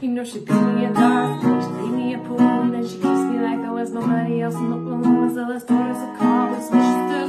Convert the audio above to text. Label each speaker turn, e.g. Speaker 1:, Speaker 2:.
Speaker 1: You know she beat me a dark, she leave me a pool, and then she kissed me like there was nobody else. In the room. Was the last orders a call, was she stood